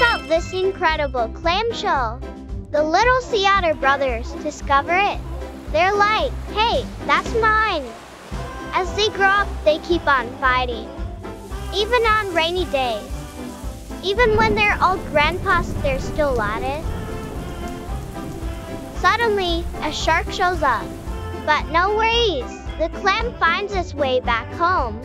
Check out this incredible clamshell. The little sea otter brothers discover it. They're like, hey, that's mine. As they grow up, they keep on fighting. Even on rainy days. Even when they're old grandpas, they're still at it. Suddenly, a shark shows up. But no worries, the clam finds its way back home.